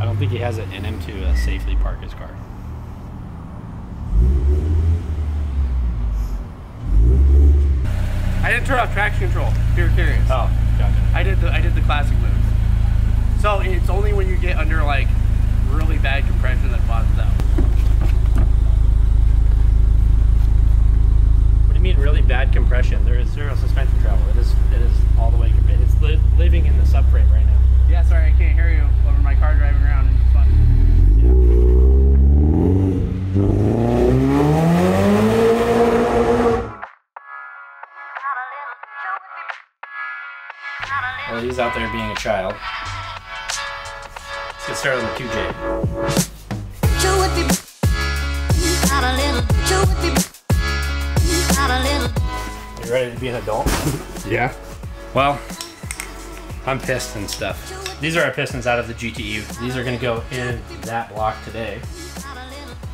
I don't think he has it in him to uh, safely park his car. I didn't turn off traction control. If you're curious. Oh, gotcha. I did the I did the classic move. So it's only when you get under like out there being a child. Let's get started with the 2J. You would be out a little. You would be out a little. You ready to be an adult? Yeah. Well, I'm piston stuff. These are our pistons out of the GTE. These are going to go in that block today.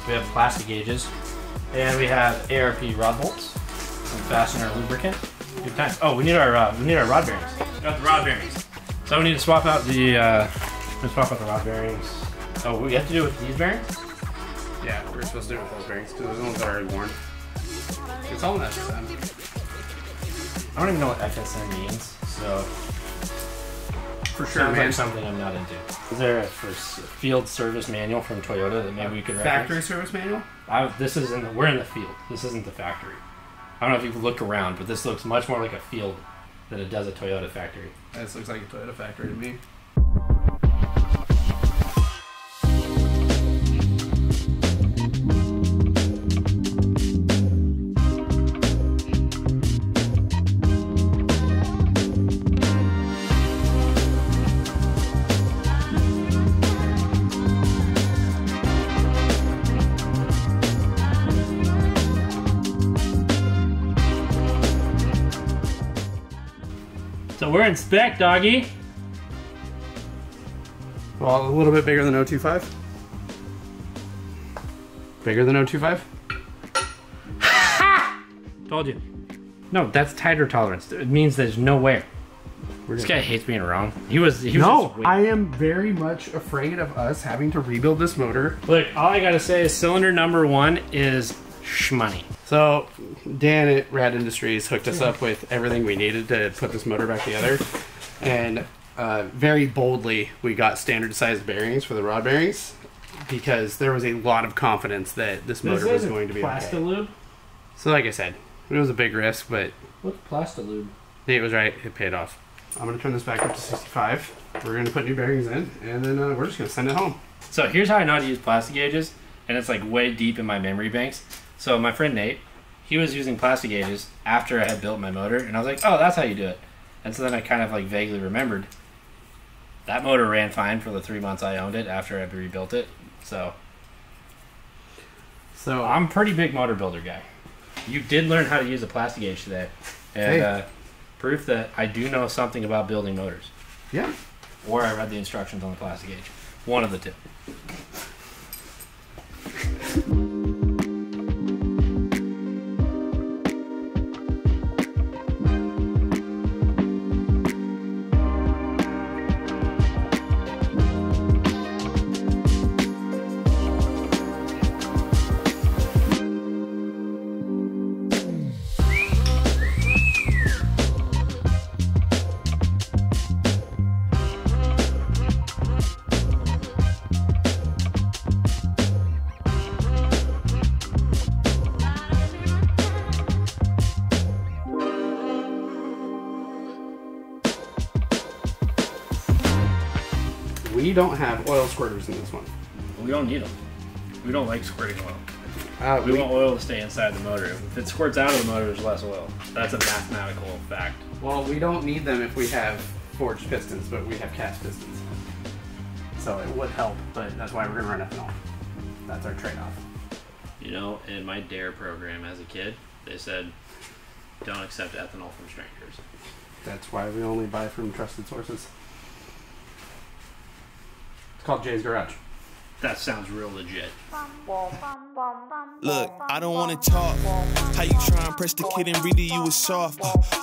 We have plastic gauges, and we have ARP rod bolts, some fastener lubricant. Good times. Oh, we need our uh, we need our rod bearings. Got the rod bearings. So we need to swap out the uh, swap out the rod bearings. Oh, we have to do it with these bearings. Yeah, we're supposed to do it with those bearings because those ones are already worn. It's all in FSM. I don't even know what FSM means, so For sure, sounds man. like something I'm not into. Is there a field service manual from Toyota that maybe we could reference? Factory service manual? I, this is in the, we're in the field. This isn't the factory. I don't know if you can look around, but this looks much more like a field than it does a Toyota factory. This looks like a Toyota factory to me. We're in spec, doggy. Well, a little bit bigger than 025. Bigger than 025? Told you. No, that's tighter tolerance. It means there's no wear. This guy hates being wrong. He was. He was No, I am very much afraid of us having to rebuild this motor. Look, all I gotta say is cylinder number one is shmoney. So, Dan at Rad Industries hooked us up with everything we needed to put this motor back together. And uh, very boldly, we got standard sized bearings for the rod bearings because there was a lot of confidence that this motor was going to be okay. Plastilube. So, like I said, it was a big risk, but What's Plastilube? Nate was right. It paid off. I'm going to turn this back up to 65. We're going to put new bearings in, and then uh, we're just going to send it home. So here's how I know how to use plastic gauges, and it's like way deep in my memory banks. So my friend Nate, he was using plastic gauges after I had built my motor, and I was like, oh, that's how you do it. And so then I kind of like vaguely remembered. That motor ran fine for the three months I owned it after I rebuilt it. So So, I'm a pretty big motor builder guy. You did learn how to use a plastic gauge today, and Hey. uh, proof that I do know something about building motors. yeah. Or I read the instructions on the plastic gauge. One of the two. We don't have oil squirters in this one. We don't need them. We don't like squirting oil. Uh, We want oil to stay inside the motor. If it squirts out of the motor, there's less oil. That's a mathematical fact. Well, we don't need them if we have forged pistons, but we have cast pistons. So it would help, but that's why we're gonna run ethanol. That's our trade-off. You know, in my DARE program as a kid, they said, don't accept ethanol from strangers. That's why we only buy from trusted sources. It's called Jay's Garage. that sounds real legit. Look, I don't wanna talk. How you try and press the kid and really you was soft.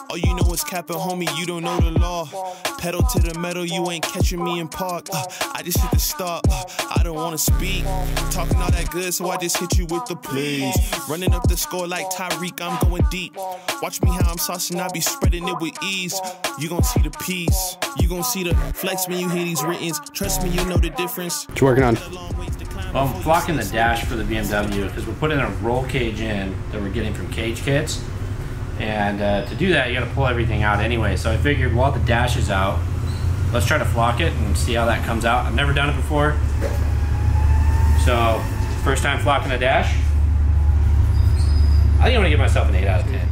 All you know is capping, homie, you don't know the law. Pedal to the metal, you ain't catching me in park. Uh, I just hit the stop. Uh, I don't wanna speak. Talking all that good, so I just hit you with the please. Running up the score like Tyreek, I'm going deep. Watch me how I'm saucing, I be spreading it with ease. You gon' see the peace. You gon' see the flex when you hear these writtens. Trust me, you know the difference. What you working on? Well, I'm flocking the dash for the BMW because we're putting a roll cage in that we're getting from Cage Kits. And uh, to do that, you got to pull everything out anyway. So I figured while the dash is out, let's try to flock it and see how that comes out. I've never done it before. So, first time flocking a dash. I think I'm going to give myself an 8 out of 10.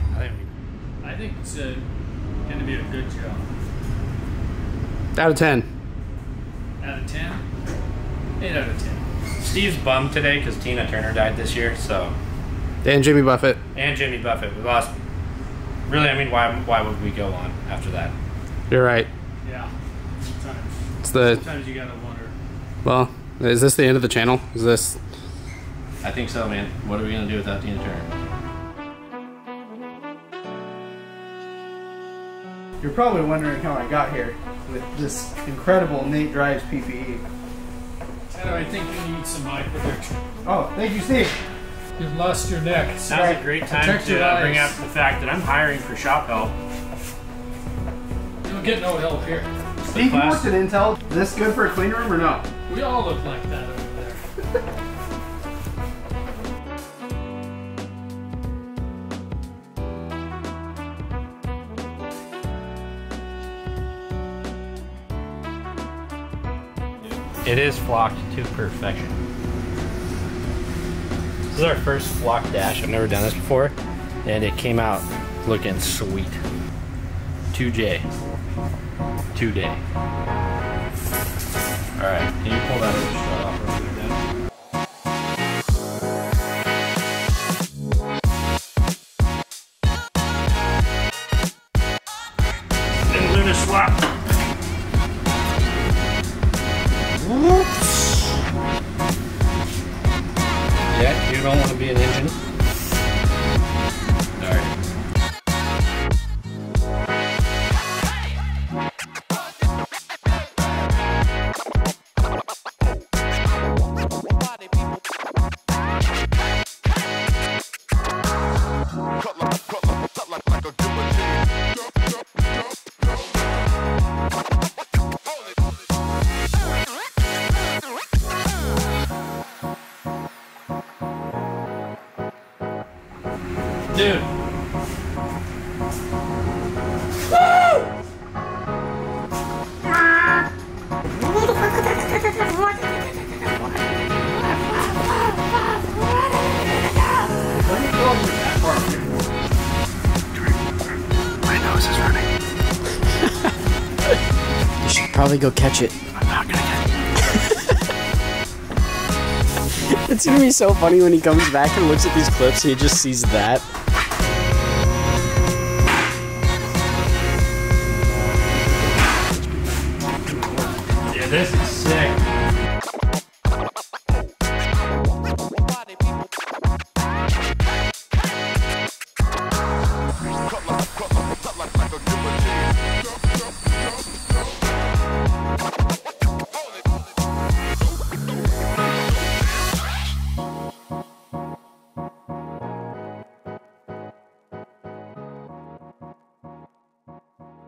I think, it's uh, going to be a good job. Out of 10. Out of 10? 8 out of 10. Steve's bummed today because Tina Turner died this year. So, And Jimmy Buffett. and Jimmy Buffett. We lost. Really, I mean, why why would we go on after that? You're right. Yeah. Sometimes, It's the sometimes you got to wonder. well. Is this the end of the channel? Is this? I think so, man. What are we gonna do without Tina Turner? You're probably wondering how I got here with this incredible Nate Drives PPE. Shadow, I think you need some eye protection. Oh, thank you, Steve. You've lost your neck. Now's a great time Protect to uh, bring up the fact that I'm hiring for shop help. You don't get no help here. Steve, you worked at Intel. Is this good for a clean room or no? We all look like that It is flocked to perfection. This is our first flock dash. I've never done this before, and it came out looking sweet. 2J. 2Day. Alright, Dude. Whoa. Ah. What? My nose is running. You should probably go catch it. It's gonna be so funny when he comes back and looks at these clips and he just sees that. This.